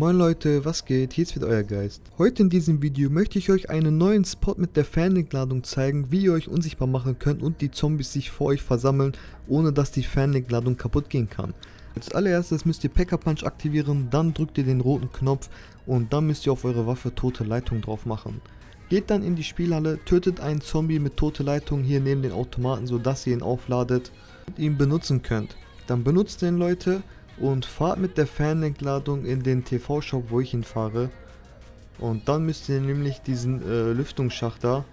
Moin Leute, was geht? Hier ist wieder euer Geist. Heute in diesem Video möchte ich euch einen neuen Spot mit der Fanlink-Ladung zeigen, wie ihr euch unsichtbar machen könnt und die Zombies sich vor euch versammeln, ohne dass die Fanlink-Ladung kaputt gehen kann. Als allererstes müsst ihr Packer Punch aktivieren, dann drückt ihr den roten Knopf und dann müsst ihr auf eure Waffe tote Leitung drauf machen. Geht dann in die Spielhalle, tötet einen Zombie mit tote Leitung hier neben den Automaten, sodass ihr ihn aufladet und ihn benutzen könnt. Dann benutzt den Leute und fahrt mit der Fernlenkladung in den TV-Shop, wo ich hinfahre. Und dann müsst ihr nämlich diesen äh, Lüftungsschacht da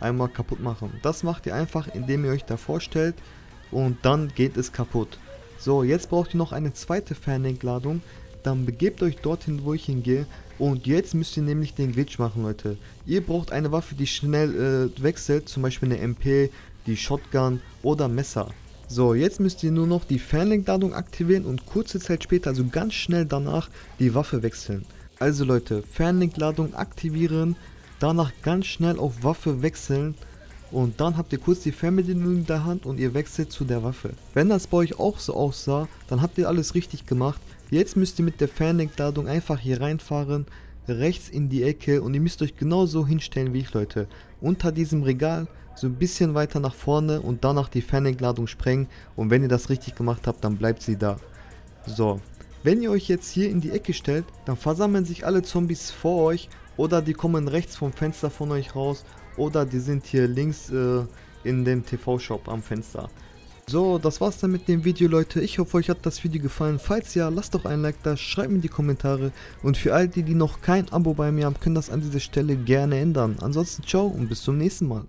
einmal kaputt machen. Das macht ihr einfach, indem ihr euch da vorstellt und dann geht es kaputt. So, jetzt braucht ihr noch eine zweite Fernlenkladung. Dann begebt euch dorthin, wo ich hingehe. Und jetzt müsst ihr nämlich den Glitch machen, Leute. Ihr braucht eine Waffe, die schnell äh, wechselt, zum Beispiel eine MP, die Shotgun oder Messer. So, jetzt müsst ihr nur noch die Fernlenkladung aktivieren und kurze Zeit später, also ganz schnell danach, die Waffe wechseln. Also Leute, Fernlenkladung aktivieren, danach ganz schnell auf Waffe wechseln und dann habt ihr kurz die Fernbedienung in der Hand und ihr wechselt zu der Waffe. Wenn das bei euch auch so aussah, dann habt ihr alles richtig gemacht. Jetzt müsst ihr mit der Fernlenkladung einfach hier reinfahren, rechts in die Ecke und ihr müsst euch genauso hinstellen wie ich Leute. Unter diesem Regal so ein bisschen weiter nach vorne und danach die Fernentladung sprengen und wenn ihr das richtig gemacht habt, dann bleibt sie da. So, wenn ihr euch jetzt hier in die Ecke stellt, dann versammeln sich alle Zombies vor euch oder die kommen rechts vom Fenster von euch raus oder die sind hier links äh, in dem TV-Shop am Fenster. So, das war's dann mit dem Video, Leute. Ich hoffe, euch hat das Video gefallen. Falls ja, lasst doch ein Like da, schreibt mir die Kommentare. Und für all die, die noch kein Abo bei mir haben, können das an dieser Stelle gerne ändern. Ansonsten ciao und bis zum nächsten Mal.